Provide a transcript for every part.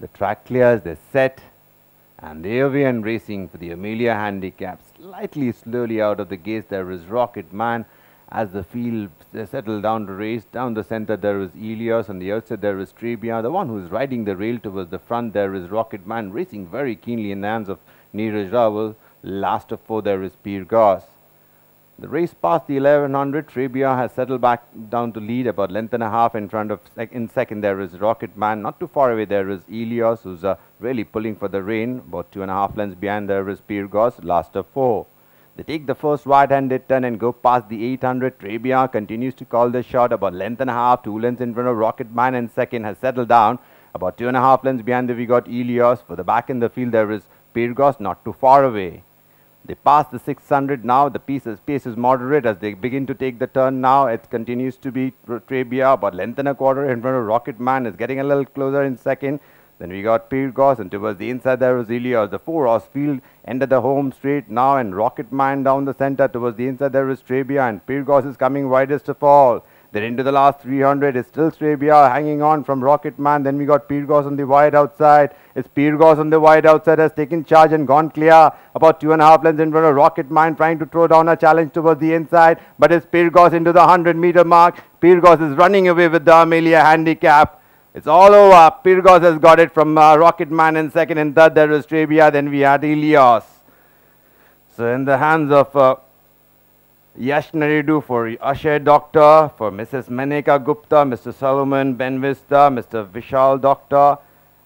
The track clears, they set, and the we racing for the Aemilia handicap. Slightly slowly out of the gates, there is Rocket Man. As the field settle down to race, down the center there is Elios, on the outside there is Trebia. The one who is riding the rail towards the front there is Rocket Man, racing very keenly in the hands of Neeraj Rawal. Last of four there is Peer Goss. The race past the 1100, Trebia has settled back down to lead about length and a half in front of, sec in second there is Rocket Man. Not too far away there is Elios who's uh, really pulling for the rein. About two and a half lengths behind there is Peer Goss, last of four. They take the first right-handed turn and go past the 800. Trebia continues to call the shot about length and a half, two lengths in front of Rocket Man and second has settled down. About two and a half lengths behind there we got Elios. For the back in the field there is Peer Goss not too far away. They pass the 600 now. The pace is, pace is moderate as they begin to take the turn now. It continues to be Trebia, about length and a quarter in front of Rocket Man. is getting a little closer in second. Then we got Peer Goss and towards the inside there was Elios. The four horse field ended the home straight now and Rocket Man down the center. Towards the inside there is Trebia and Peer Goss is coming widest of all. Then into the last 300 is still Trebia hanging on from Rocket Man. Then we got Peer Goss on the wide outside. It's Peer Goss on the wide outside has taken charge and gone clear. About two and a half lengths in front of Rocket Man trying to throw down a challenge towards the inside. But it's Peer Goss into the 100 meter mark. Peer Goss is running away with the Aemilia handicap. It's all over. Peer Goss has got it from uh, Rocket Man in second and third. There is Trebia. Then we had Elios. So in the hands of... Uh, Yash Narredu for Ashay Doctor, for Mrs. Maneka Gupta, Mr. Solomon Benvista, Mr. Vishal Doctor,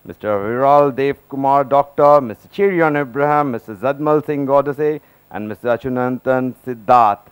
Mr. Viral Dev Kumar Doctor, Mr. Chirion Abraham, Mr. Zadmal Singh Godase, and Mr. Achunantan Siddharth.